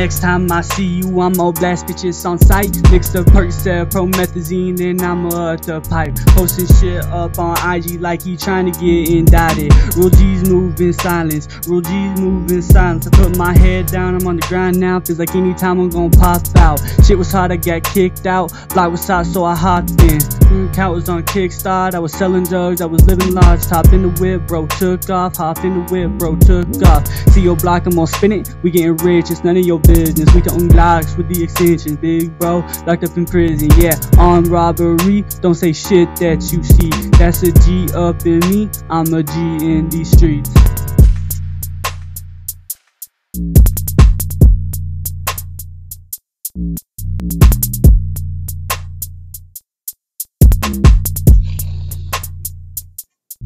next time I see you, I'ma blast bitches on sight. Mixed up Percocet, promethazine, and I'ma up the pipe. Posting shit up on IG like he trying to get indicted. Real G's move in silence, real G's move in silence. I put my head down, I'm on the ground now. Feels like anytime I'm gonna pop out. Shit was hard, I got kicked out. Block was hot, so I hopped in. Count was on Kickstart, I was selling drugs, I was living large. Top in the whip, bro, took off. Hop in the whip, bro, took off. See your block, I'm gonna spin it. We getting rich, it's none of your business. We own blocks with the extensions, big bro, locked up in prison. Yeah, on robbery, don't say shit that you see. That's a G up in me, I'm a G in these streets.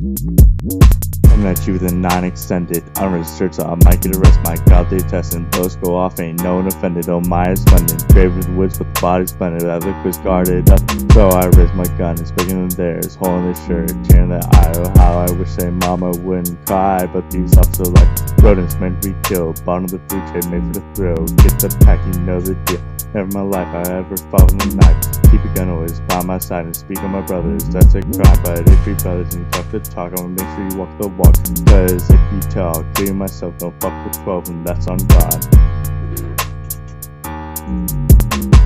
Coming at you with a nine extended, unregistered, so I might get arrested. My god, they testing, those go off, ain't no one offended. Oh my is splendid, grave with the woods, but the body's splendid. That was guarded up, so I raised my gun, it's bigger than theirs. Hole in their shirt, tearing the eye. Oh, how I wish say mama wouldn't cry, but these officers like rodents meant to be killed. Bottom of the food chain, made for the thrill. Get the pack, you know the deal. Never in my life I ever fought with a knife. Keep a gun always by my side and speak on my brothers. That's a crime, but if you brothers and you talk the talk, I'ma make sure you walk the walk. Cause if you talk, clear myself, don't fuck with 12, and that's on God. Mm-hmm.